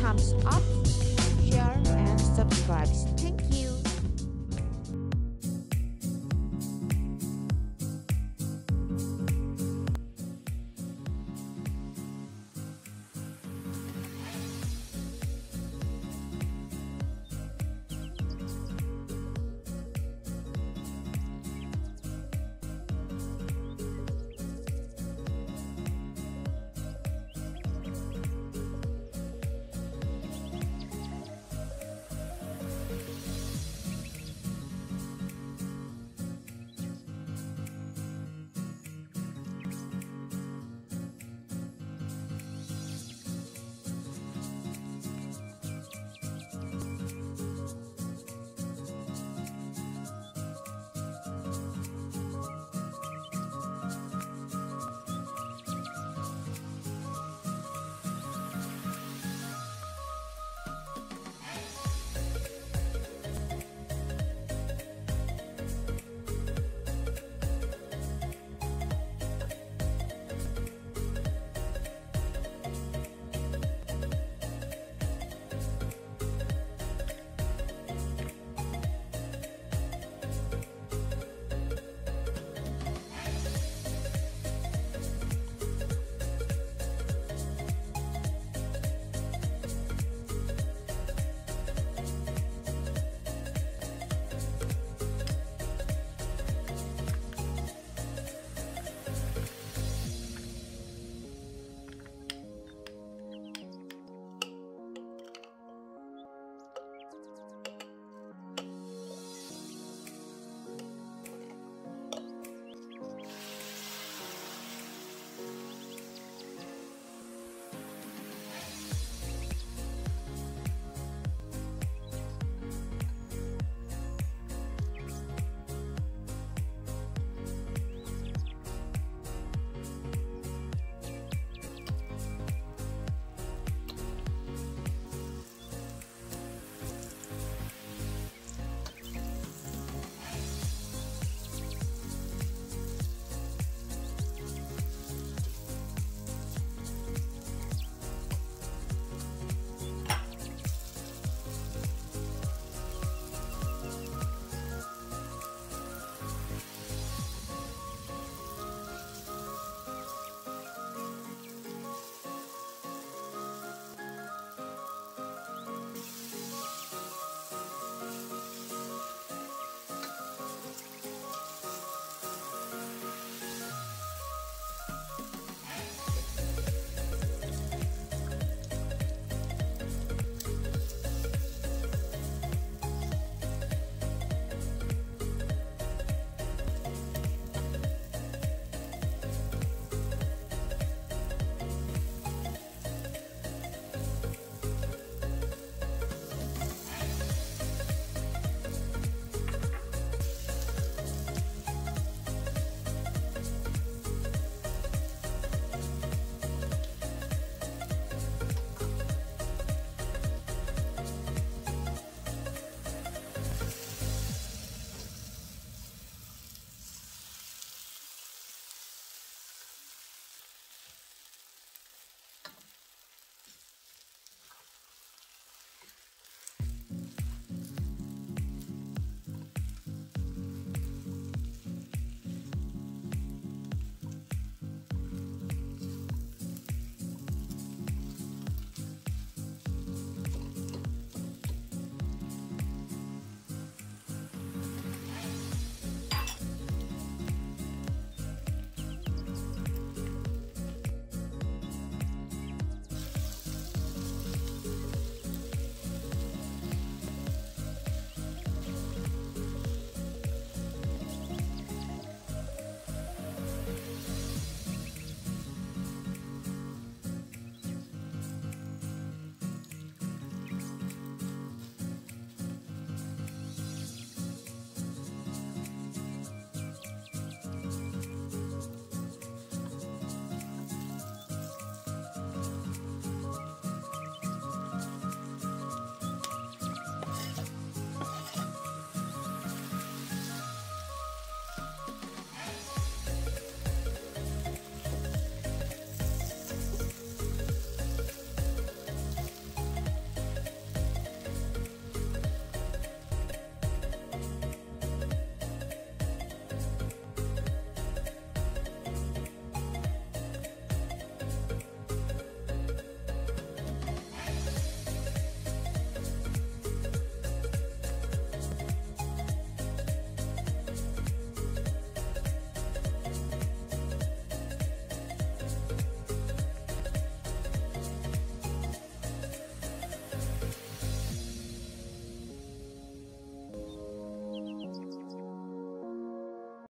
thumbs up, share and subscribe. Thank